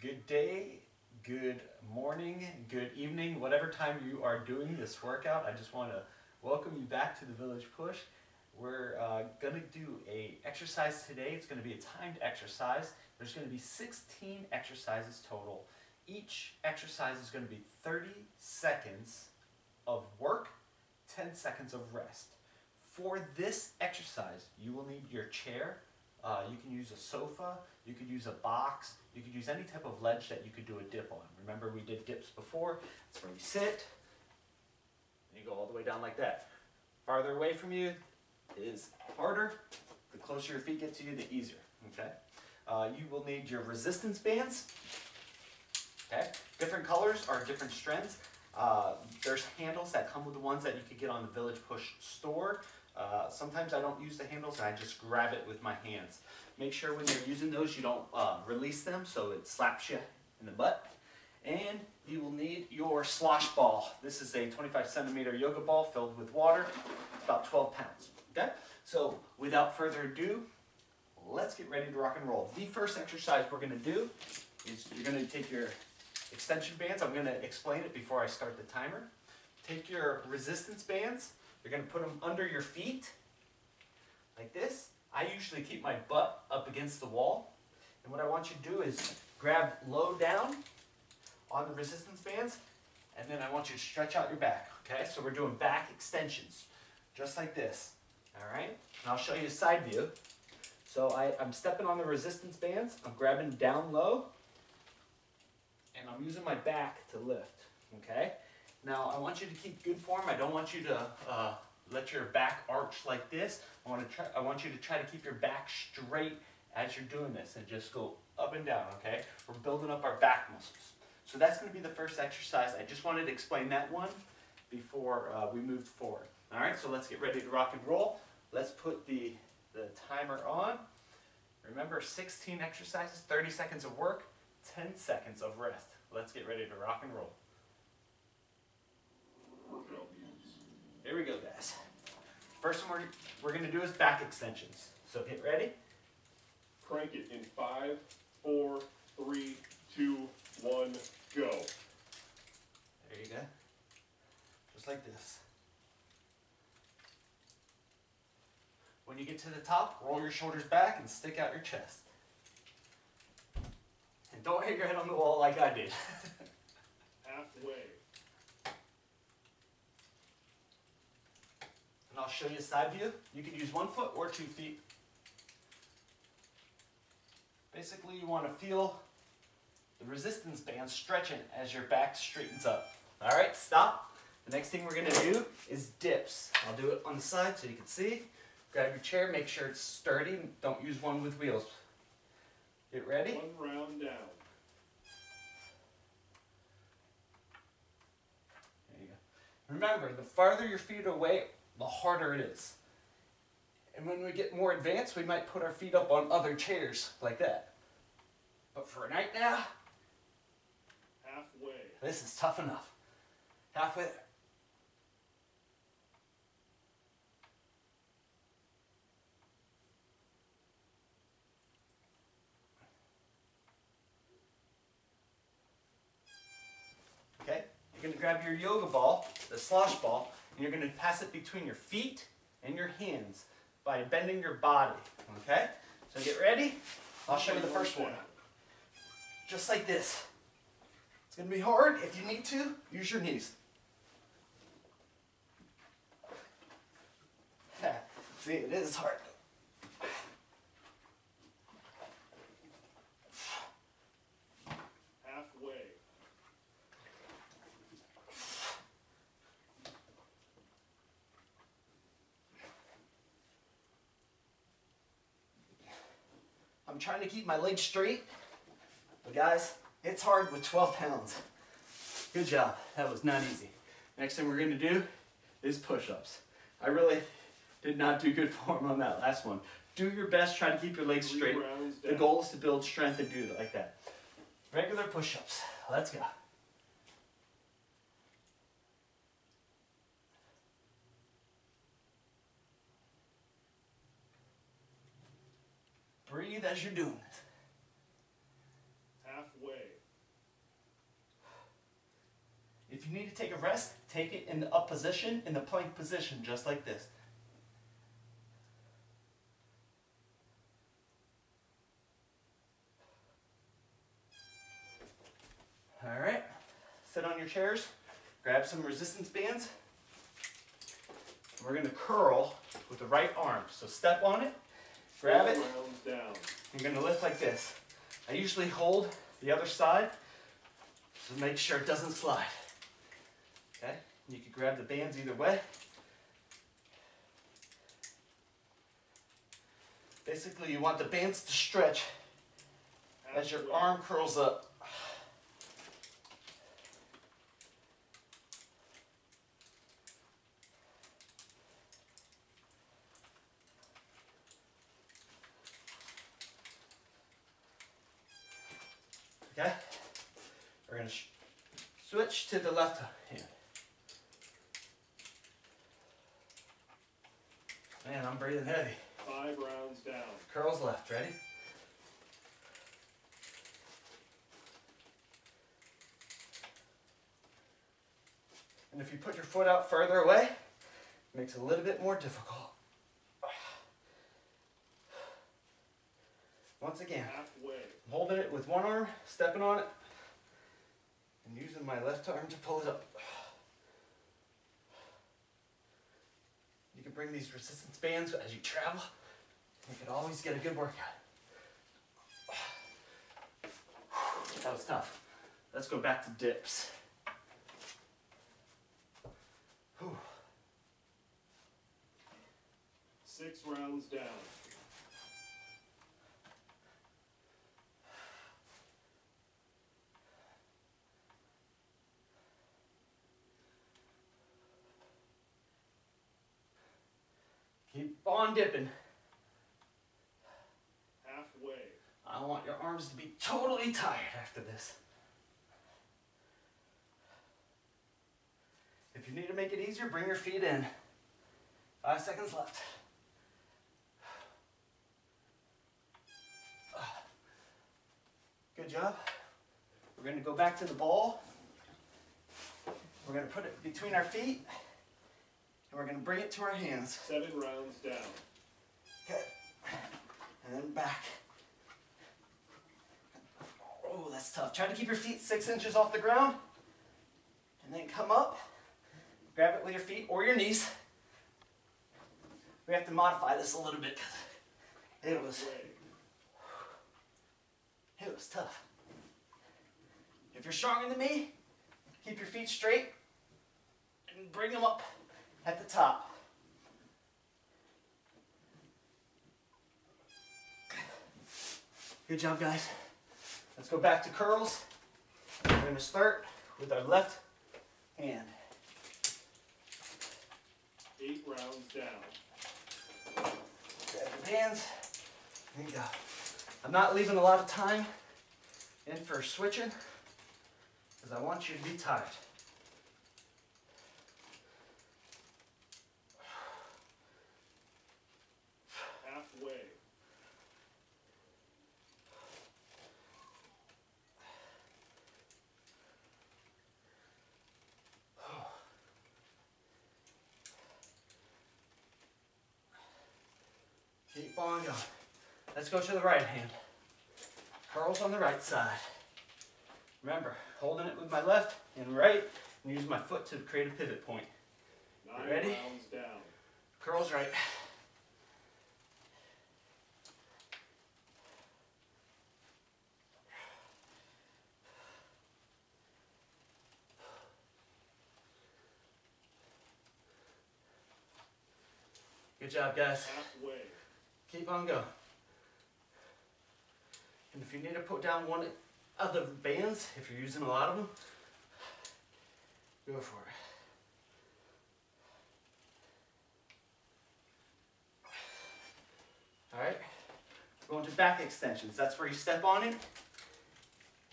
Good day, good morning, good evening, whatever time you are doing this workout. I just want to welcome you back to the Village Push. We're uh, going to do a exercise today. It's going to be a timed exercise. There's going to be 16 exercises total. Each exercise is going to be 30 seconds of work, 10 seconds of rest. For this exercise, you will need your chair. Uh, you can use a sofa, you could use a box, you could use any type of ledge that you could do a dip on. Remember we did dips before. That's where you sit, and you go all the way down like that. Farther away from you is harder. The closer your feet get to you, the easier, okay? Uh, you will need your resistance bands, okay? Different colors are different strengths. Uh, there's handles that come with the ones that you could get on the Village Push store. Uh, sometimes I don't use the handles and I just grab it with my hands. Make sure when you're using those you don't uh, release them so it slaps you in the butt. And you will need your slosh ball. This is a 25 centimeter yoga ball filled with water, It's about 12 pounds. Okay? So without further ado, let's get ready to rock and roll. The first exercise we're going to do is you're going to take your extension bands. I'm going to explain it before I start the timer. Take your resistance bands you're going to put them under your feet, like this. I usually keep my butt up against the wall. And what I want you to do is grab low down on the resistance bands, and then I want you to stretch out your back, okay? So we're doing back extensions, just like this, all right? And I'll show you a side view. So I, I'm stepping on the resistance bands, I'm grabbing down low, and I'm using my back to lift, okay? Now, I want you to keep good form. I don't want you to uh, let your back arch like this. I want, to try, I want you to try to keep your back straight as you're doing this and just go up and down, okay? We're building up our back muscles. So that's going to be the first exercise. I just wanted to explain that one before uh, we moved forward. All right, so let's get ready to rock and roll. Let's put the, the timer on. Remember, 16 exercises, 30 seconds of work, 10 seconds of rest. Let's get ready to rock and roll. Here we go, guys. First one we're, we're going to do is back extensions. So get ready. Crank it in five, four, three, two, one, go. There you go. Just like this. When you get to the top, roll your shoulders back and stick out your chest. And don't hit your head on the wall like I did. Halfway. And I'll show you a side view. You can use one foot or two feet. Basically, you want to feel the resistance band stretching as your back straightens up. All right, stop. The next thing we're going to do is dips. I'll do it on the side so you can see. Grab your chair, make sure it's sturdy. Don't use one with wheels. Get ready? One round down. There you go. Remember, the farther your feet away the harder it is. And when we get more advanced, we might put our feet up on other chairs like that. But for right now, halfway. This is tough enough. Halfway there. Okay, you're to grab your yoga ball, the slosh ball, and you're going to pass it between your feet and your hands by bending your body. Okay? So get ready. I'll show you the first one. Just like this. It's going to be hard. If you need to, use your knees. See, it is hard. I'm trying to keep my legs straight. But guys, it's hard with 12 pounds. Good job. That was not easy. Next thing we're going to do is push-ups. I really did not do good form on that last one. Do your best. Try to keep your legs straight. The goal is to build strength and do it like that. Regular push-ups. Let's go. Breathe as you're doing it. Halfway. If you need to take a rest, take it in the up position, in the plank position, just like this. All right, sit on your chairs, grab some resistance bands. We're gonna curl with the right arm. So step on it, grab it, down. you're gonna lift like this. I usually hold the other side to make sure it doesn't slide. Okay? You can grab the bands either way. Basically, you want the bands to stretch as your arm curls up. Okay? We're going to switch to the left hand. Man, I'm breathing heavy. Five rounds down. Curls left. Ready? And if you put your foot out further away, it makes it a little bit more difficult. Once again, Halfway. I'm holding it with one arm, stepping on it, and using my left arm to pull it up. You can bring these resistance bands as you travel. You can always get a good workout. That was tough. Let's go back to dips. Whew. Six rounds down. On dipping. Halfway. I want your arms to be totally tired after this. If you need to make it easier, bring your feet in. Five seconds left. Good job. We're going to go back to the ball. We're going to put it between our feet. And we're going to bring it to our hands. Seven rounds down. Okay. And then back. Oh, that's tough. Try to keep your feet six inches off the ground. And then come up. Grab it with your feet or your knees. We have to modify this a little bit because it was it was tough. If you're stronger than me, keep your feet straight and bring them up at the top. Good job, guys. Let's go back to curls. We're going to start with our left hand. Eight rounds down. Grab your bands. There you go. I'm not leaving a lot of time in for switching because I want you to be tired. Halfway. Keep on. Let's go to the right hand. Curls on the right side. Remember, holding it with my left and right and use my foot to create a pivot point. Nine Ready? down. Curls right. Good job, guys. Keep on going. And if you need to put down one of the bands, if you're using a lot of them, go for it. All right, going to back extensions. That's where you step on it.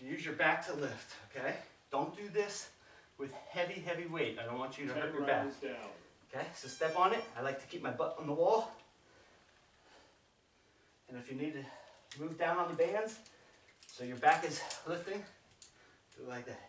Use your back to lift, okay? Don't do this with heavy, heavy weight. I don't want you to hurt your back. Okay, so step on it. I like to keep my butt on the wall. And if you need to move down on the bands, so your back is lifting, do it like that.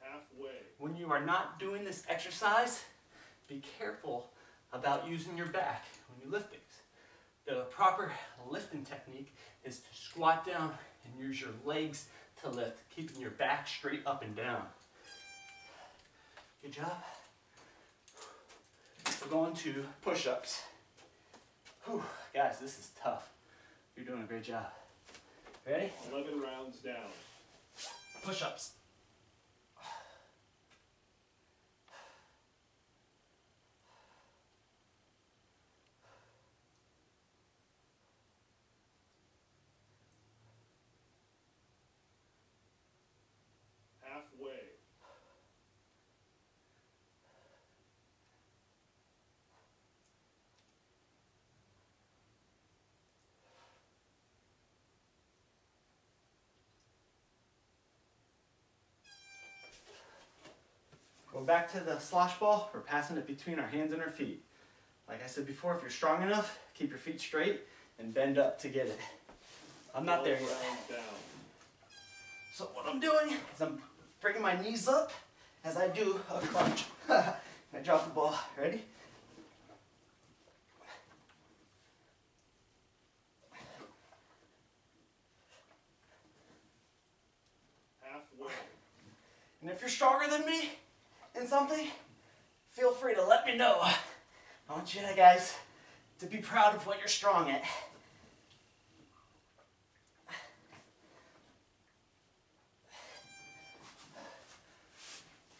Halfway. When you are not doing this exercise, be careful about using your back when you lift things. The proper lifting technique is to squat down and use your legs to lift, keeping your back straight up and down. Good job. We're going to push-ups. Whew, guys, this is tough. You're doing a great job. Ready? 11 rounds down. Push-ups. Halfway. Go back to the slosh ball. We're passing it between our hands and our feet. Like I said before, if you're strong enough, keep your feet straight and bend up to get it. I'm not there yet. So what I'm doing is I'm bringing my knees up as I do a crunch. I drop the ball. Ready? Halfway. And if you're stronger than me in something, feel free to let me know. I want you guys to be proud of what you're strong at.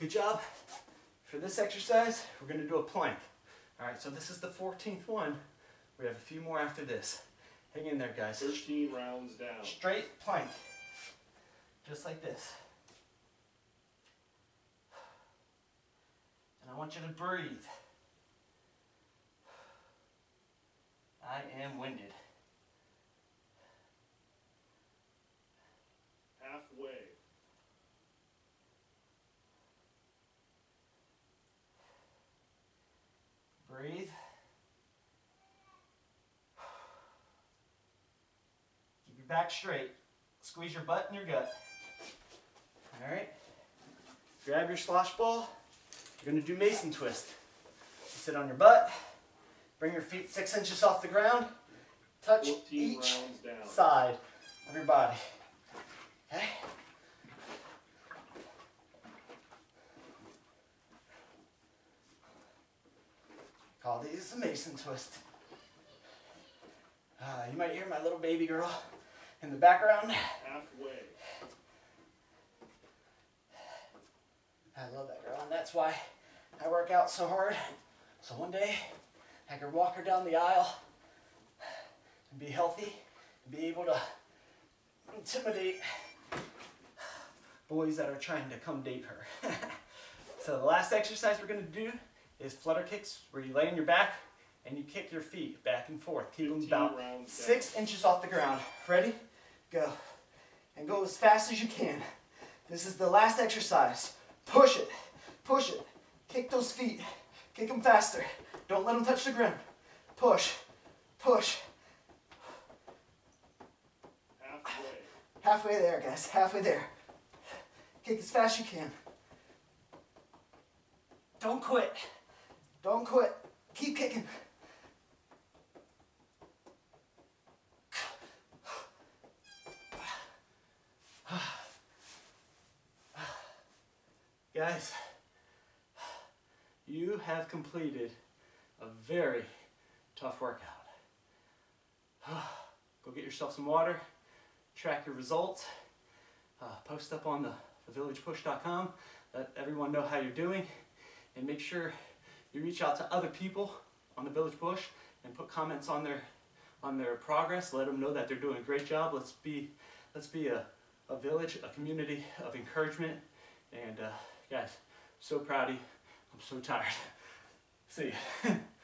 Good job. For this exercise, we're going to do a plank. All right, so this is the 14th one. We have a few more after this. Hang in there, guys. 13 rounds down. Straight plank. Just like this. And I want you to breathe. I am winded. Halfway. Breathe. Keep your back straight. Squeeze your butt and your gut. All right. Grab your slosh ball. You're going to do mason twist. sit on your butt. Bring your feet six inches off the ground. Touch each side of your body. Okay? Call these a mason twist. Uh, you might hear my little baby girl in the background. Halfway. I love that girl, and that's why I work out so hard. So one day I can walk her down the aisle and be healthy and be able to intimidate boys that are trying to come date her. so the last exercise we're going to do is flutter kicks, where you lay on your back and you kick your feet back and forth. Keep them about rounds six inches off the ground. Ready? Go. And go as fast as you can. This is the last exercise. Push it. Push it. Kick those feet. Kick them faster. Don't let them touch the ground. Push. Push. Halfway. Halfway there, guys. Halfway there. Kick as fast as you can. Don't quit. Don't quit. Keep kicking. Guys, you have completed a very tough workout. Go get yourself some water, track your results, uh, post up on the, thevillagepush.com, let everyone know how you're doing, and make sure you reach out to other people on the Village Push and put comments on their on their progress. Let them know that they're doing a great job. Let's be let's be a, a village, a community of encouragement. And uh, guys, so proud of you. I'm so tired. See.